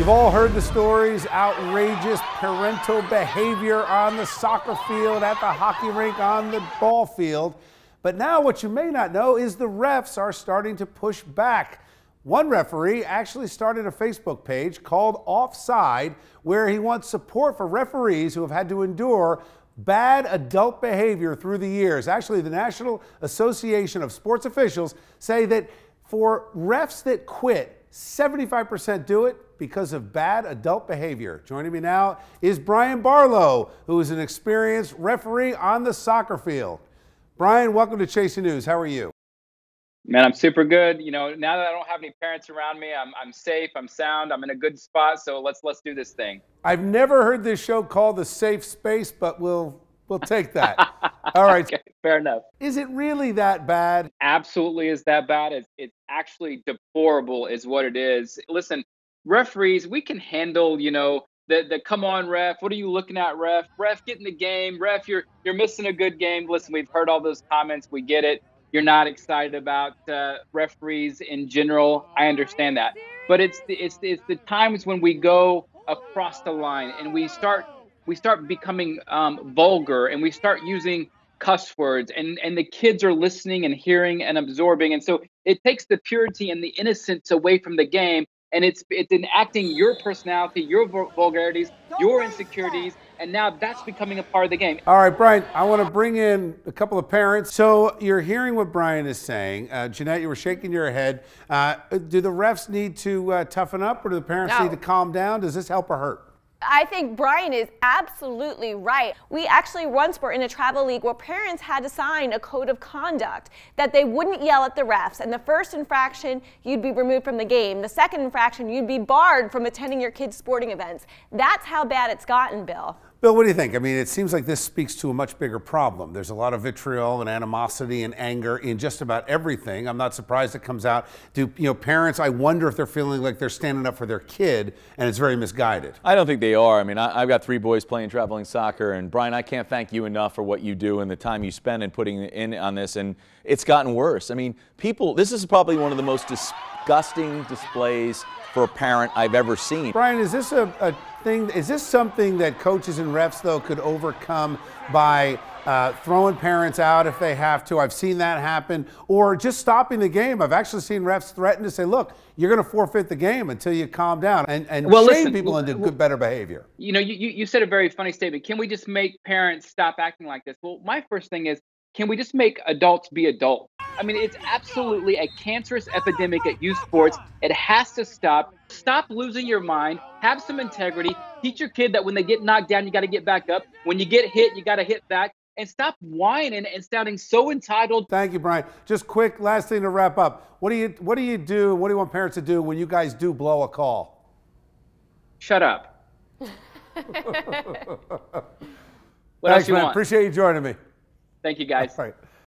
You've all heard the stories outrageous parental behavior on the soccer field, at the hockey rink, on the ball field. But now, what you may not know is the refs are starting to push back. One referee actually started a Facebook page called Offside, where he wants support for referees who have had to endure bad adult behavior through the years. Actually, the National Association of Sports Officials say that for refs that quit, 75% do it because of bad adult behavior. Joining me now is Brian Barlow, who is an experienced referee on the soccer field. Brian, welcome to Chasing News. How are you? Man, I'm super good. You know, now that I don't have any parents around me, I'm, I'm safe, I'm sound, I'm in a good spot. So let's let's do this thing. I've never heard this show called the safe space, but we'll we'll take that. All right. okay, fair enough. Is it really that bad? Absolutely is that bad. It's, it's actually deplorable is what it is. Listen, referees, we can handle, you know, the, the come on ref, what are you looking at, ref? Ref, get in the game. Ref, you're you're missing a good game. Listen, we've heard all those comments. We get it. You're not excited about uh, referees in general. I understand that. But it's the, it's it's the times when we go across the line and we start we start becoming um, vulgar and we start using cuss words and and the kids are listening and hearing and absorbing and so it takes the purity and the innocence away from the game and it's it's enacting your personality, your vulgarities, your insecurities, and now that's becoming a part of the game. All right, Brian, I want to bring in a couple of parents. So you're hearing what Brian is saying. Uh, Jeanette, you were shaking your head. Uh, do the refs need to uh, toughen up, or do the parents no. need to calm down? Does this help or hurt? I think Brian is absolutely right. We actually once were in a travel league where parents had to sign a code of conduct that they wouldn't yell at the refs. And the first infraction, you'd be removed from the game. The second infraction, you'd be barred from attending your kids' sporting events. That's how bad it's gotten, Bill. Bill, what do you think? I mean, it seems like this speaks to a much bigger problem. There's a lot of vitriol and animosity and anger in just about everything. I'm not surprised it comes out. Do you know parents? I wonder if they're feeling like they're standing up for their kid, and it's very misguided. I don't think they are. I mean, I, have got three boys playing traveling soccer, and Brian, I can't thank you enough for what you do and the time you spend in putting in on this. And it's gotten worse. I mean, people. This is probably one of the most disgusting displays for a parent I've ever seen. Brian, is this a, a thing? Is this something that coaches and refs though could overcome by uh, throwing parents out if they have to? I've seen that happen, or just stopping the game. I've actually seen refs threaten to say, "Look, you're going to forfeit the game until you calm down," and, and well, shame listen, people into good, better behavior. You know, you, you said a very funny statement. Can we just make parents stop acting like this? Well, my first thing is, can we just make adults be adults? I mean, it's absolutely a cancerous epidemic at youth sports. It has to stop. Stop losing your mind. Have some integrity. Teach your kid that when they get knocked down, you got to get back up. When you get hit, you got to hit back. And stop whining and sounding so entitled. Thank you, Brian. Just quick, last thing to wrap up. What do you What do you do? What do you want parents to do when you guys do blow a call? Shut up. what Thanks, else you man. want? Appreciate you joining me. Thank you, guys. All right.